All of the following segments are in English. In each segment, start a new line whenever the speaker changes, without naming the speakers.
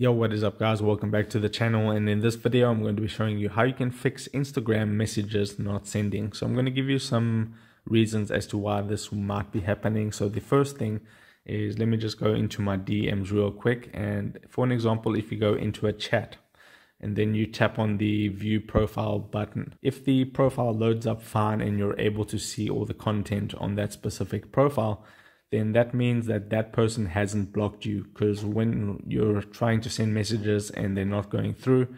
Yo, what is up guys? Welcome back to the channel and in this video I'm going to be showing you how you can fix Instagram messages not sending. So I'm going to give you some reasons as to why this might be happening. So the first thing is let me just go into my DMs real quick and for an example if you go into a chat and then you tap on the view profile button. If the profile loads up fine and you're able to see all the content on that specific profile, then that means that that person hasn't blocked you because when you're trying to send messages and they're not going through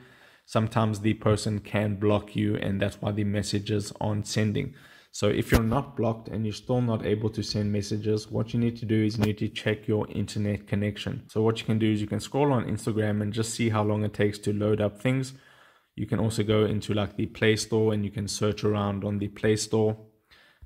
sometimes the person can block you and that's why the messages aren't sending. So if you're not blocked and you're still not able to send messages what you need to do is you need to check your internet connection. So what you can do is you can scroll on instagram and just see how long it takes to load up things. You can also go into like the play store and you can search around on the play store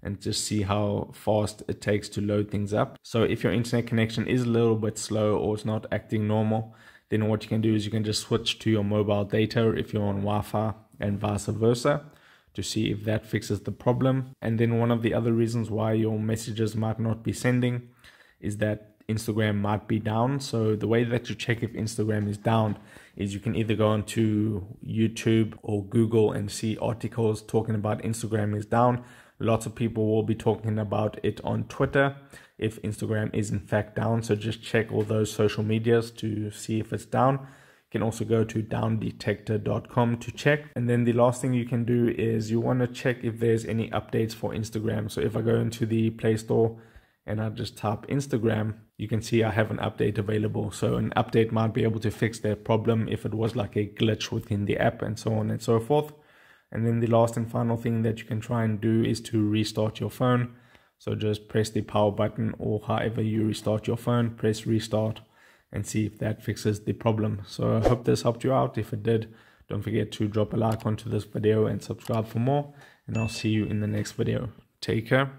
and just see how fast it takes to load things up. So if your internet connection is a little bit slow or it's not acting normal, then what you can do is you can just switch to your mobile data if you're on Wi-Fi and vice versa to see if that fixes the problem. And then one of the other reasons why your messages might not be sending is that Instagram might be down. So the way that you check if Instagram is down is you can either go onto YouTube or Google and see articles talking about Instagram is down Lots of people will be talking about it on Twitter if Instagram is in fact down. So just check all those social medias to see if it's down. You can also go to downdetector.com to check. And then the last thing you can do is you want to check if there's any updates for Instagram. So if I go into the Play Store and I just type Instagram, you can see I have an update available. So an update might be able to fix that problem if it was like a glitch within the app and so on and so forth. And then the last and final thing that you can try and do is to restart your phone. So just press the power button or however you restart your phone, press restart and see if that fixes the problem. So I hope this helped you out. If it did, don't forget to drop a like onto this video and subscribe for more. And I'll see you in the next video. Take care.